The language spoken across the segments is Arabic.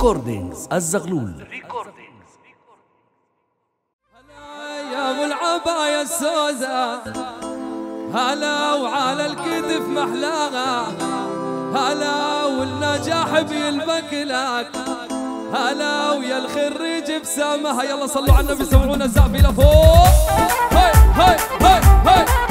ريكوردينغز الزغلول هلا يا أبو العباية السوزة هلا وعلى الكتف محلاها هلا والنجاح بيلبك لك هلا ويا الخريج بسمها يلا صلوا على النبي سمعونا الزعبي لفوق. هاي هاي هاي هاي.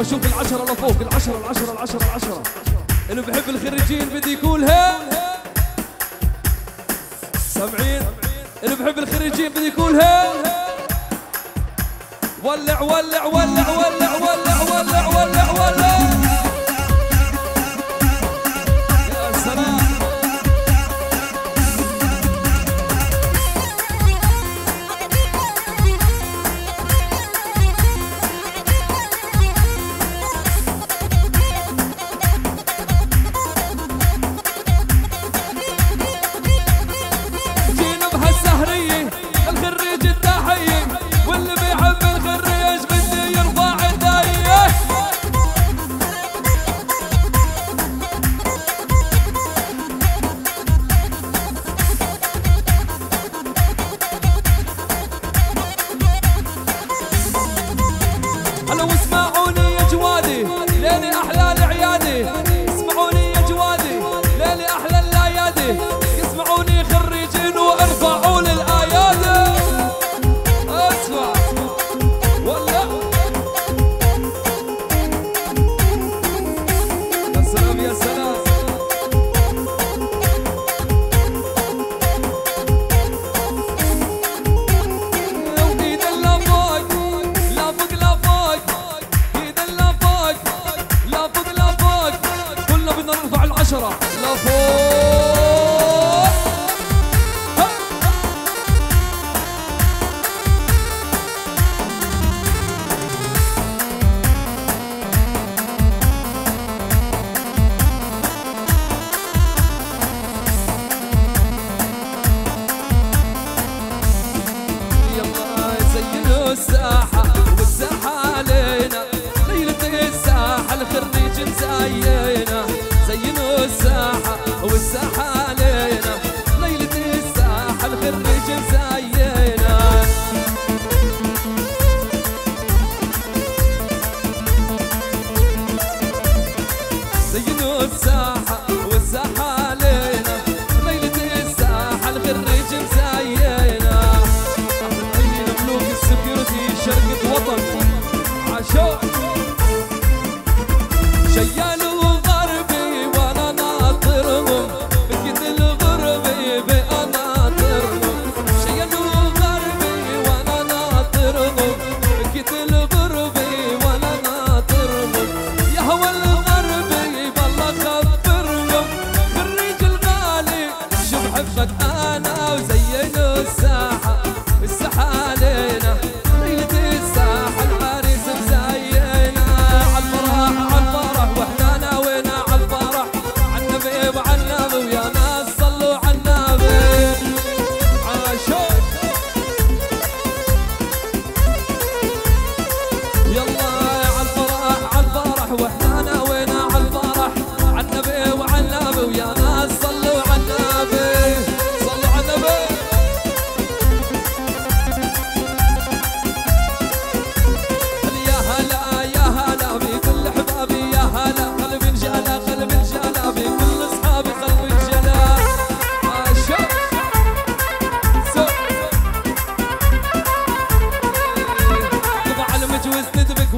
واشوف العشرة لفوق العشرة العشرة العشرة العشرة. اللي بحب الخريجين بدي يقول هي سامعين؟ اللي بحب الخريجين بدي يقول هي ولع ولع ولع ولع ولع ولع ولع ولع. الساحة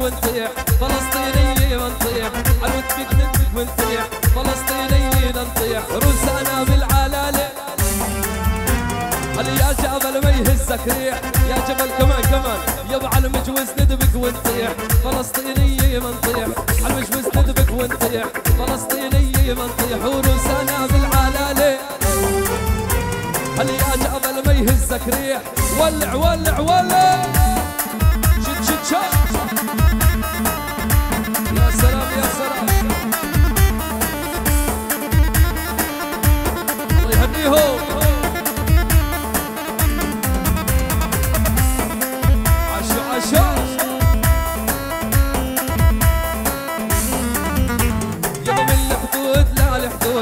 ونطيح. فلسطينية ونطيح. علوتك ندبك ونطيح فلسطينية نطيح روسانا بالعلالة. هل يا جبل ما يهزك ريح؟ يا جبل كمان كمان. يابا على المجوز ندبك ونطيح. فلسطينية منطيح. على المجوز ندبك ونطيح. فلسطينية منطيح. وروسانا بالعلالة. هل يا جبل ما يهزك ريح؟ ولع ولع ولع. شد شد شد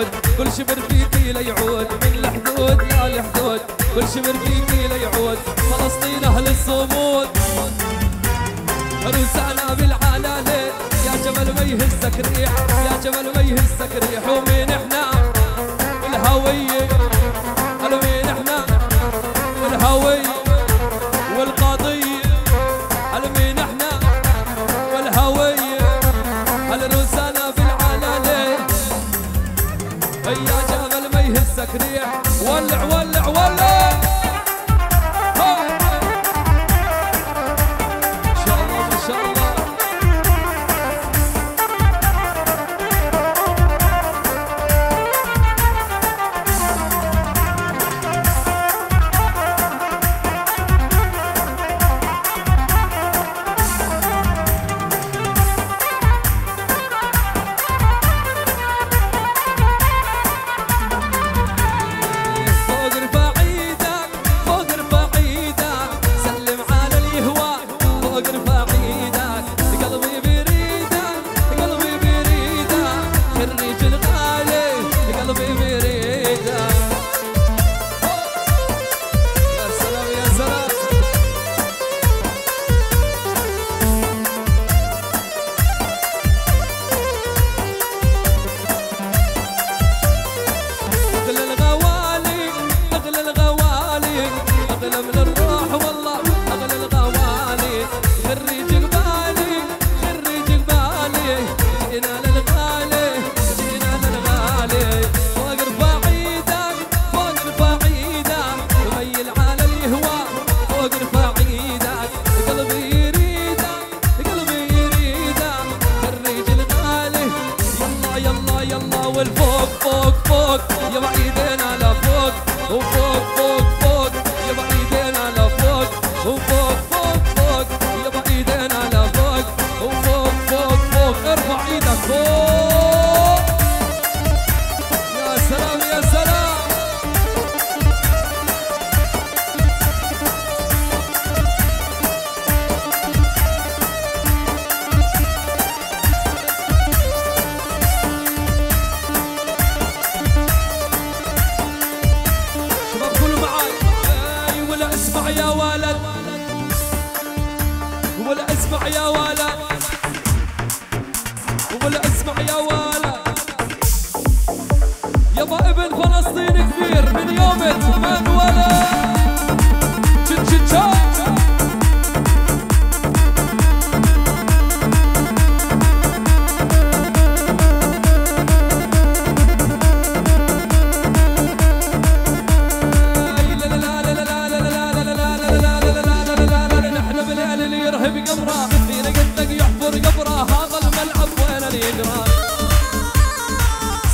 لا الحدود كل شبر فيكي ليعود من الحدود لا الحدود كل شبر فيكي ليعود فلسطين أهل الصمود. روسانا بالعلالة يا جبل ما يهزك ريح يا جبل ما يهزك ريح ومين إحنا والهوية ارفع إيدك فوق. يا سلام يا سلام. شباب كله معاي. إيه، ولا اسمع يا ولد. ولا اسمع يا ولد.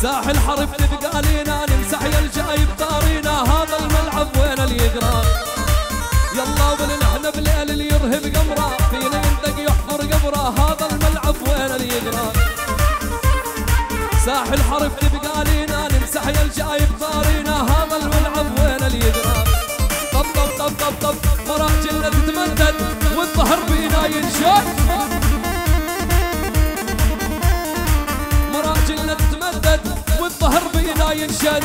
ساحل حرب ننشد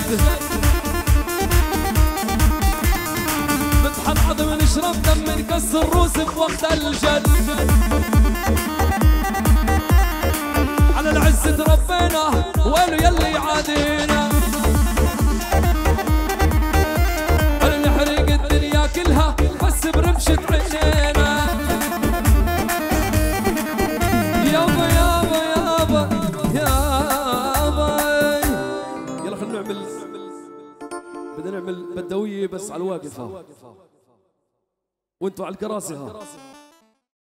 بنطحن عظم نشرب دم نكسر روس بوقت الجد. على العز تربينا وينو يلي عادينا بنحرق الدنيا كلها بس برمشة عينينا؟ بالبدوية بس على الواقفة. وانتوا على الكراسي ها.